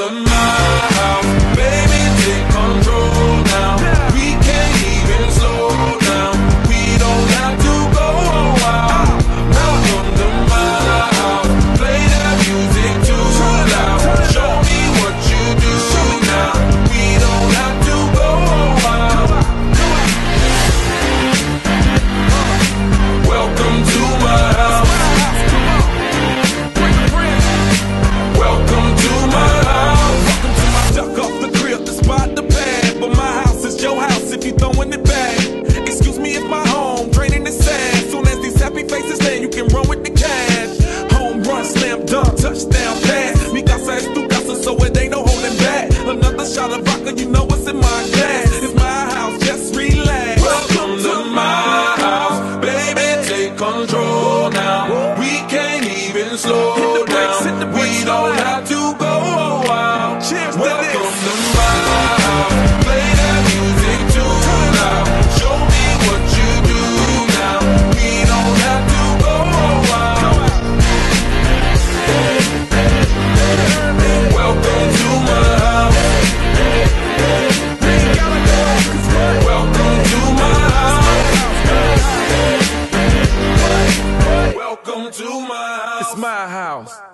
Welcome to run with the cash. Home run, slam dunk, touchdown pass. Mi casa es tu so it ain't no holding back. Another shot of vodka, you know what's in my glass.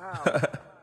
Wow.